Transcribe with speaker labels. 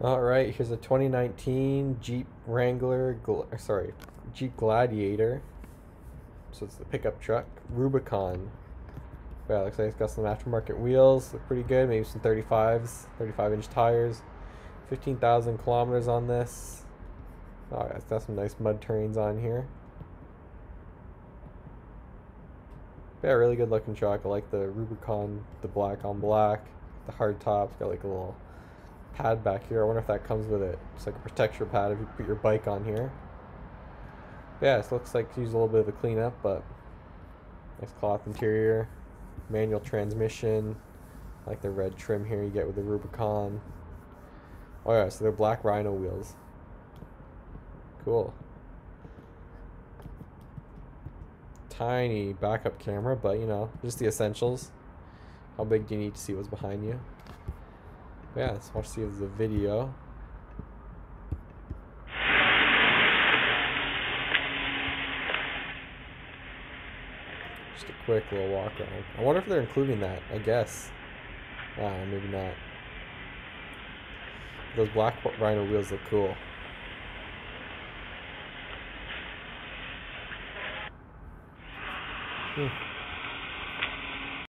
Speaker 1: All right, here's a 2019 Jeep Wrangler, sorry, Jeep Gladiator. So it's the pickup truck, Rubicon. Yeah, looks like it's got some aftermarket wheels, look pretty good. Maybe some 35s, 35 inch tires. 15,000 kilometers on this. Oh, it's got some nice mud terrains on here. Yeah, really good looking truck. I like the Rubicon, the black on black, the hard top. It's got like a little pad back here. I wonder if that comes with it. It's like a protection pad if you put your bike on here. Yeah, it looks like use a little bit of a cleanup, but nice cloth interior, manual transmission, like the red trim here you get with the Rubicon. Oh yeah, so they're black Rhino wheels. Cool. Tiny backup camera, but you know, just the essentials. How big do you need to see what's behind you? Yeah, let's watch there's a video. Just a quick little walk around. I wonder if they're including that. I guess. Ah, maybe not. Those black Rhino wheels look cool. Hmm.